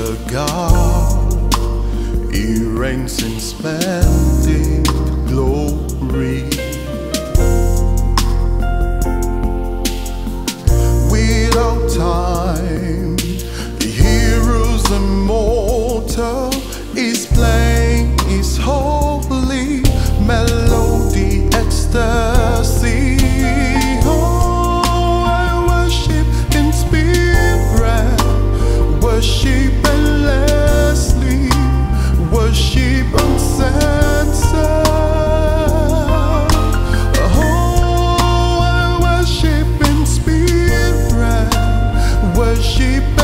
The God. He reigns in splendid glory. que